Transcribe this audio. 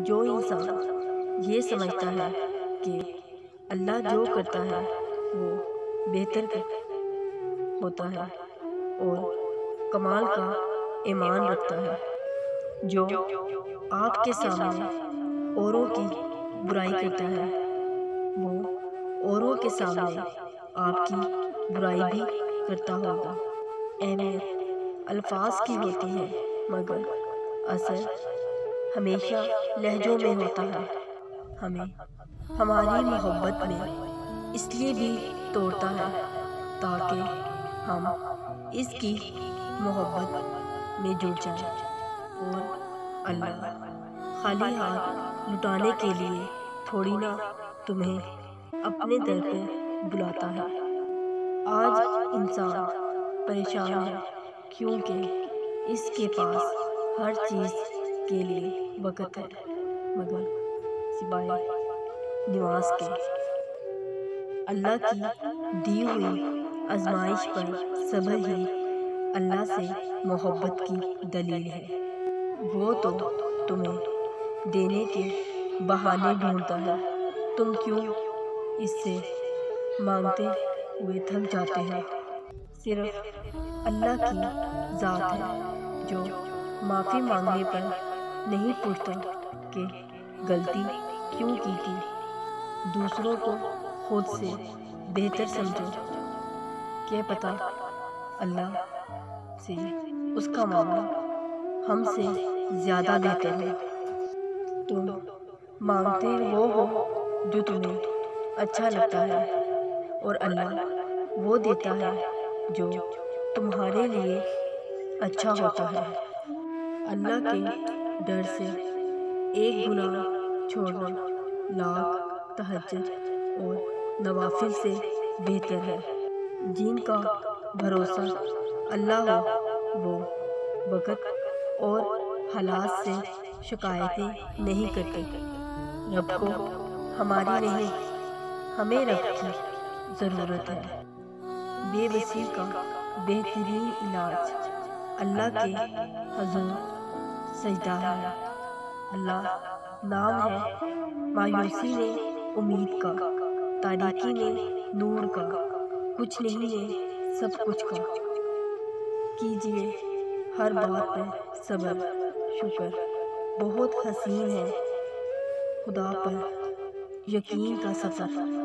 जो इंसान ये समझता है कि अल्लाह जो करता है, वो बेहतर होता है और कमाल का ईमान रखता है, जो आपके सामने औरों की बुराई करता है, वो औरों के सामने आपकी बुराई भी करता होगा। अहमियत अल्फाज की होती है, मगर असर हमेशा लहजों में होता है। हमें हमारी मोहब्बत में इसलिए भी तोड़ता है ताकि हम इसकी मोहब्बत में जुड़ जाएँ और अल्लाह खाली हाथ लुटाने के लिए थोड़ी ना तुम्हें अपने दर पर बुलाता है। आज इंसान परेशान है क्योंकि इसके पास हर चीज़ के लिए वक़्त है। मगर सिवाय निवास के, अल्लाह की दी हुई आजमाइश पर सब्र ही अल्लाह से मोहब्बत की दलील है। वो तो तुम्हें देने के बहाने ढूंढता है। तुम क्यों इससे मांगते हुए थक जाते हैं? सिर्फ़ अल्लाह की ज़ात है जो माफ़ी मांगने पर नहीं पूछता कि गलती क्यों की थी। दूसरों को खुद से बेहतर समझो। क्या पता अल्लाह से उसका मामला हमसे ज़्यादा बेहतर है। तुम मांगते वो हो जो तुम्हें अच्छा लगता है। और अल्लाह वो देता है जो तुम्हारे लिए अच्छा होता है। अल्लाह के डर से एक गुना छोड़ना लाख तहजद और नवाफिल से बेहतर है। जिनका भरोसा अल्लाह हो, वो वक़्त और हालात से शिकायतें नहीं करते। रब को हमारी नहीं, हमें रब की ज़रूरत है। बेबसी का बेहतरीन इलाज अल्लाह के हजूर सजदा। है अल्लाह नाम है मायूसी ने उम्मीद का, तारीकी ने नूर का, कुछ नहीं है सब कुछ का। कीजिए हर बात पर सब्र, शुक्र। बहुत हसीन है खुदा पर यकीन का सफ़र।